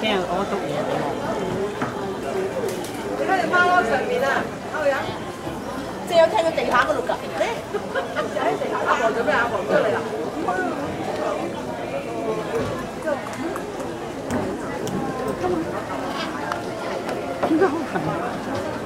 驚佢講多嘢。睇下你貓窿上面啊，歐陽。即係有聽到地下嗰度㗎。咧，喺地下。阿王做咩啊？阿王出嚟啦。真的好疼。